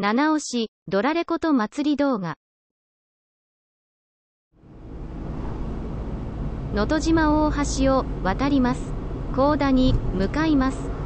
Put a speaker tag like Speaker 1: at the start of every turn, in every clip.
Speaker 1: 七尾市、ドラレコと祭り動画。能登島大橋を渡ります。高田に向かいます。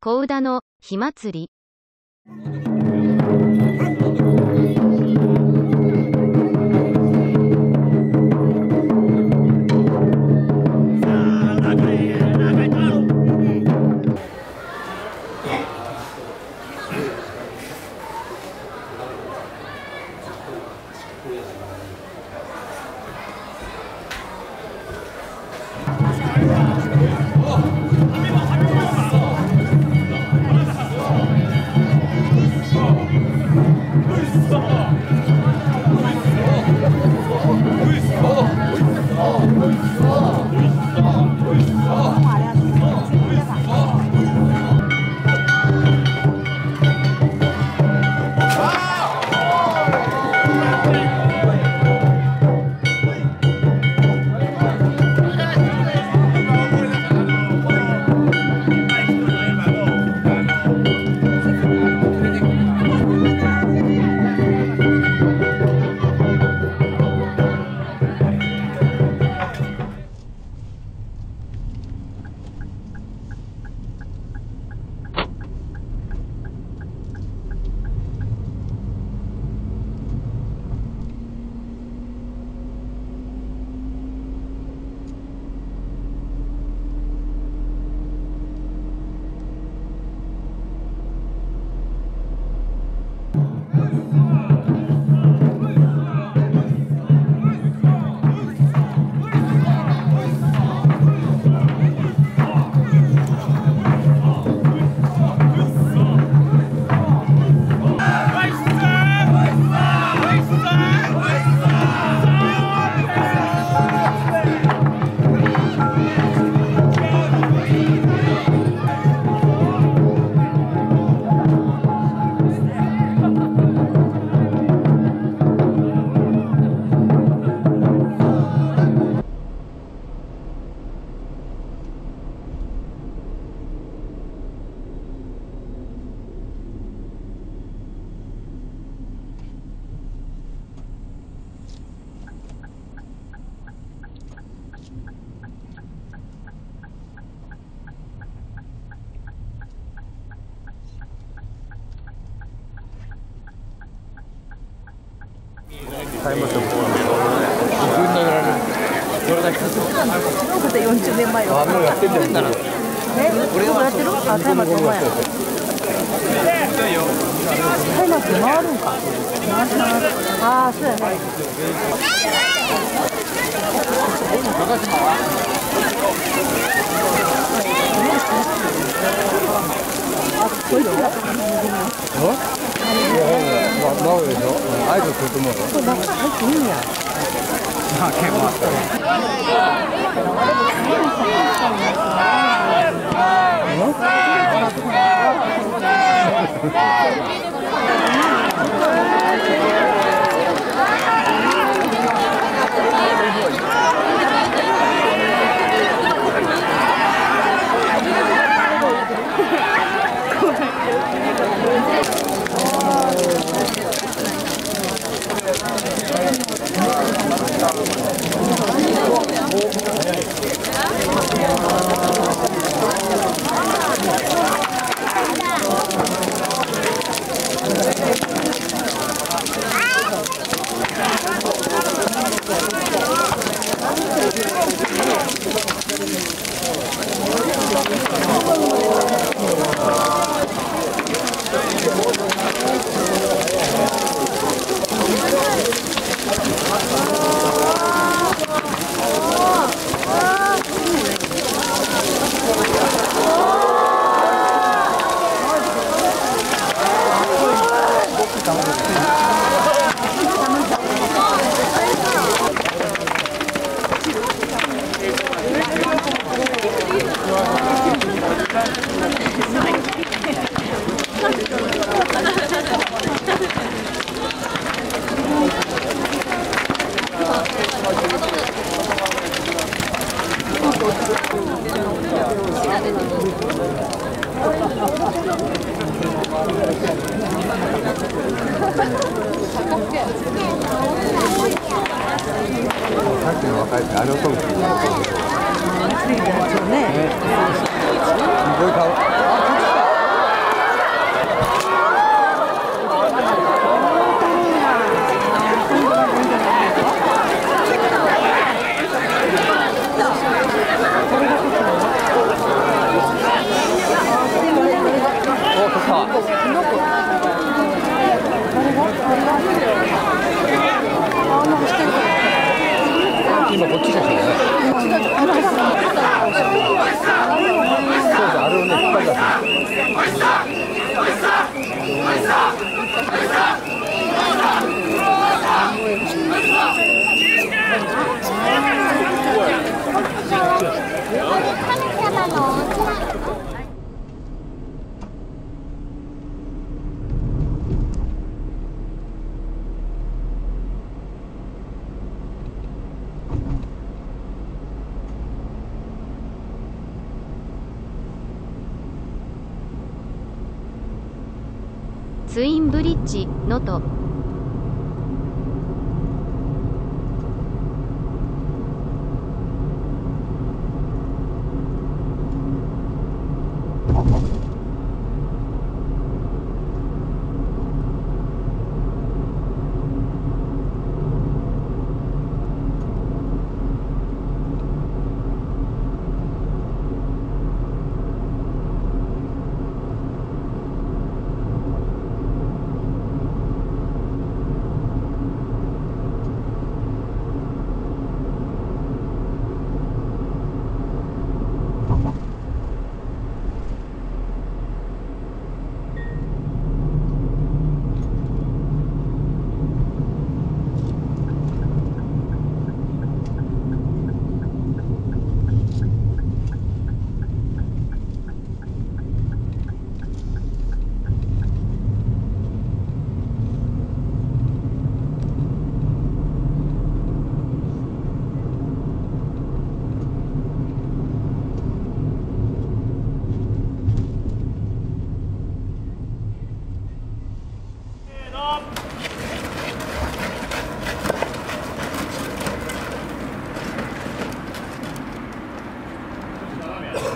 Speaker 1: 小宇田の火祭り。
Speaker 2: 買いますよ。僕はぶん投げられるどれだけ
Speaker 3: だって。40年前は
Speaker 2: あもうやって。んだよ
Speaker 3: えこれもやって。るあタイマーって。お前タイマーって。回るんかああそうやね
Speaker 2: いやまあ直るでしょ。アイドルすると思うよ
Speaker 3: 入っていいんや
Speaker 2: まあ剣もあったらさっき今こっち写真だねそうそうあれをね。引っ張り出す
Speaker 1: ツインブリッジ能登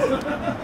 Speaker 1: Ha ha ha!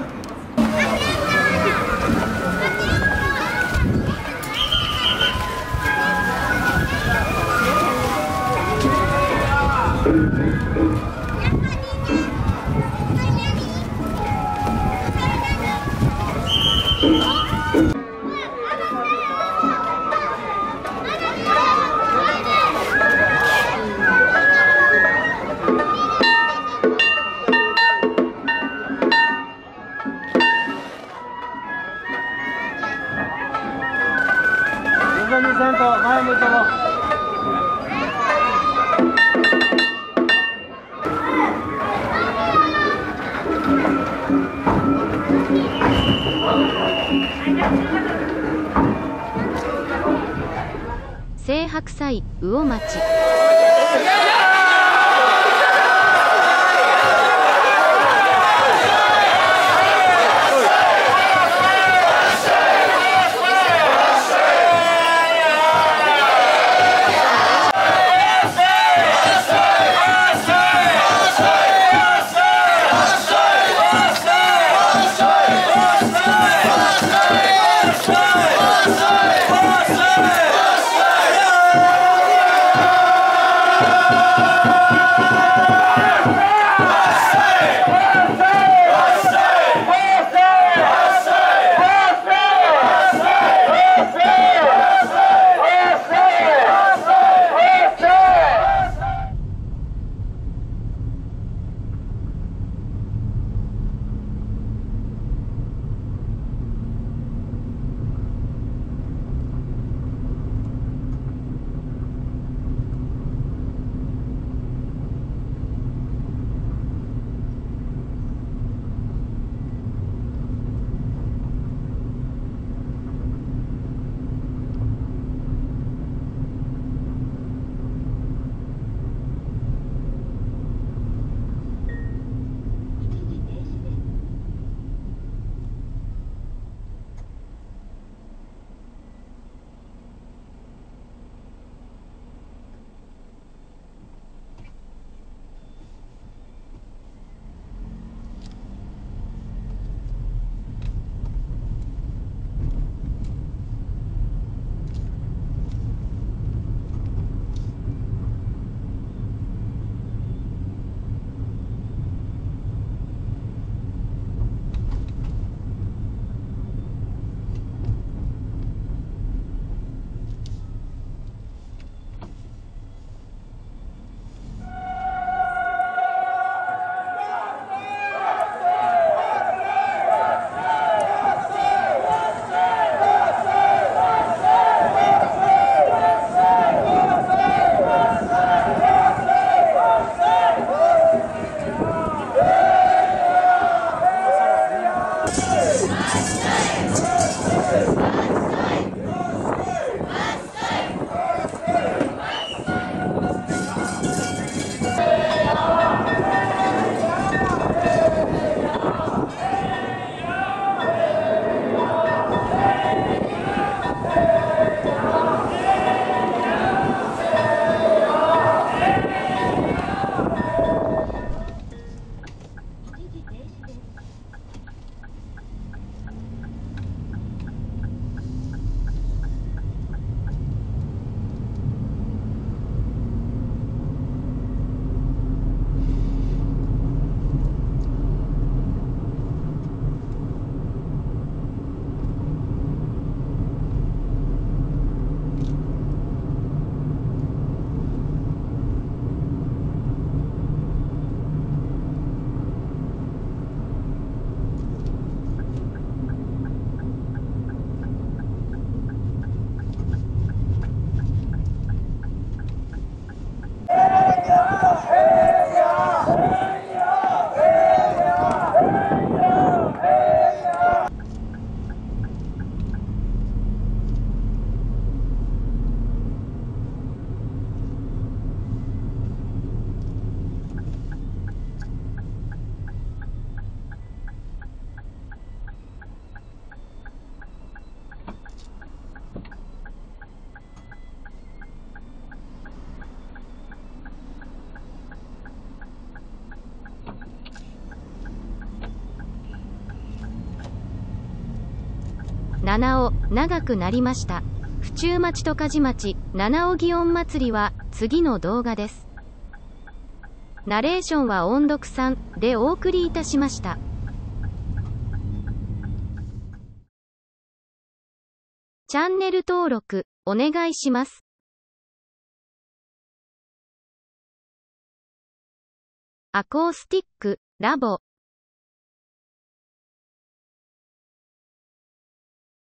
Speaker 1: 七尾長くなりました。府中町と梶町七尾祇園祭りは次の動画です。ナレーションは音読さんでお送りいたしました。チャンネル登録お願いします。アコースティックラボ。